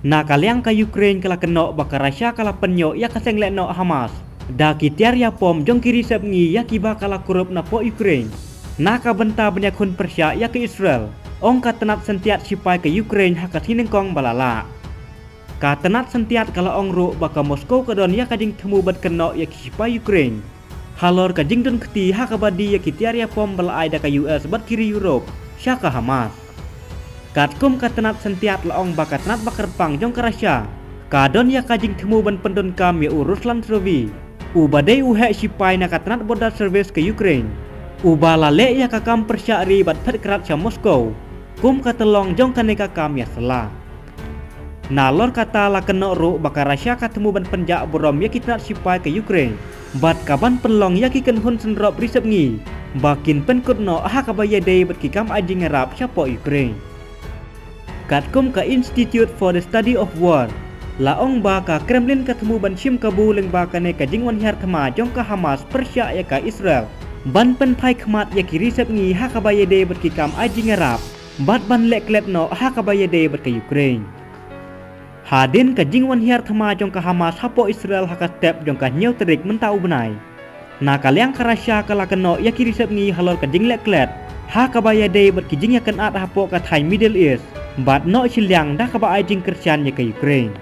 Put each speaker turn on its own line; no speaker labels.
Na kaliang ka Ukraine kala kenok baka Russia kala penyo ya kaseng lek no Hamas. Da kitiar ya pom jong kiri sep ngi ya kiba kala kurup na po Ukraine. Na ka benta banyak kun Persia ya ke Israel. Ong ka tenat sentiat sipai ke Ukraine haka kong balala. Ka tenat sentiat kala ong ru baka Moskow ka don ya kading temu bat kenok ya sipai Ukraine. Halor ka jing dun keti haka badi ya kitiar ya pom bala da ka US bat kiri Europe. Syaka Hamas. Kat kum katenat sentiat laong bakar pang jong kerasya. Kadon ya kajing temu ban pendon kam ya urus lan Slovi. Ubadai uhe sipai na katenat border service ke Ukraine. Ubala le ya kakam persya ribat pet kerat sya Moskow. Kum katelong jong kaneka kam ya sela. Nalor kata la kena ru bakar Rasya katemu ban penjak borom ya kita sipai ke Ukraine. Bat kaban pelong ya kiken hun senrop risep ngi. Bakin penkut no ha kabaya day bat kikam ajing ngerap siapa Ukraine. Katkum ka Institute for the Study of War. Laong ba ka Kremlin ketemu ban shim kabu leng ba ka ne ka jingwan hiar thama jong ka Hamas Persia ya ka Israel. Ban pen pai khmat ya kiri sep ngi ha ka baye de bat ki kam aji ngarap. Bat ban lek lep no ha ka baye de bat ka Ukraine. Hadin ka jingwan hiar thama jong ka Hamas hapo Israel ha ka step jong ka nyau terik mentau benai. Na kaliang ka Rasya ka la keno ya kiri sep ngi halor ka jing lek klet. Ha ka baye de bat ki jing ya kan at hapo ka Thai Middle East. Bat no chilyang dah kaba ajing kerjaan ya ke Ukraine.